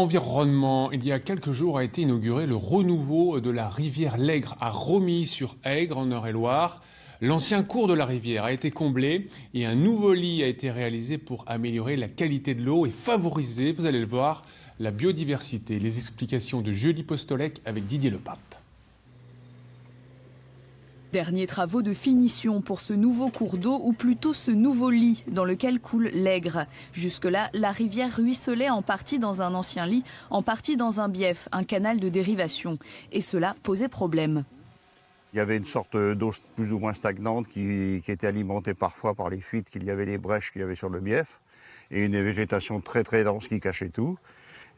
environnement, il y a quelques jours a été inauguré le renouveau de la rivière Lègre à Romilly-sur-Aigre en Eure-et-Loire. L'ancien cours de la rivière a été comblé et un nouveau lit a été réalisé pour améliorer la qualité de l'eau et favoriser, vous allez le voir, la biodiversité. Les explications de Julie Postolek avec Didier Lepape. Derniers travaux de finition pour ce nouveau cours d'eau, ou plutôt ce nouveau lit dans lequel coule l'Aigre. Jusque-là, la rivière ruisselait en partie dans un ancien lit, en partie dans un bief, un canal de dérivation. Et cela posait problème. Il y avait une sorte d'eau plus ou moins stagnante qui, était alimentée parfois par les fuites qu'il y avait, les brèches qu'il y avait sur le bief, et une végétation très très dense qui cachait tout.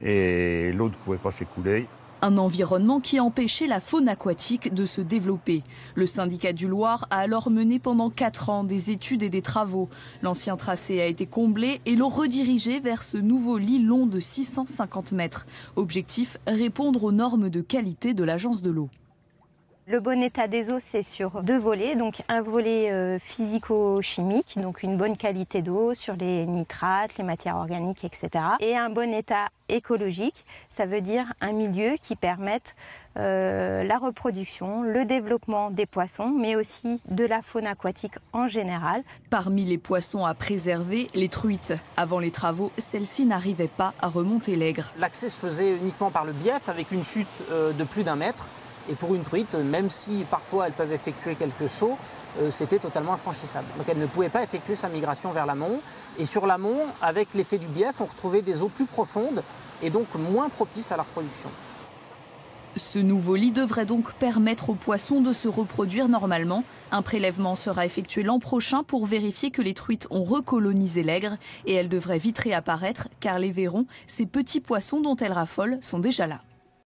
Et l'eau ne pouvait pas s'écouler. Un environnement qui empêchait la faune aquatique de se développer. Le syndicat du Loir a alors mené pendant 4 ans des études et des travaux. L'ancien tracé a été comblé et l'eau redirigée vers ce nouveau lit long de 650 mètres. Objectif, répondre aux normes de qualité de l'agence de l'eau. Le bon état des eaux, c'est sur deux volets. Donc un volet euh, physico-chimique, donc une bonne qualité d'eau sur les nitrates, les matières organiques, etc. Et un bon état écologique, ça veut dire un milieu qui permette euh, la reproduction, le développement des poissons, mais aussi de la faune aquatique en général. Parmi les poissons à préserver, les truites. Avant les travaux, celles-ci n'arrivaient pas à remonter l'aigre. L'accès se faisait uniquement par le bief avec une chute euh, de plus d'un mètre. Et pour une truite, même si parfois elles peuvent effectuer quelques sauts, euh, c'était totalement infranchissable. Donc elle ne pouvait pas effectuer sa migration vers l'amont. Et sur l'amont, avec l'effet du bief, on retrouvait des eaux plus profondes et donc moins propices à la reproduction. Ce nouveau lit devrait donc permettre aux poissons de se reproduire normalement. Un prélèvement sera effectué l'an prochain pour vérifier que les truites ont recolonisé l'aigre et elles devraient vite réapparaître car les verrons, ces petits poissons dont elles raffolent, sont déjà là.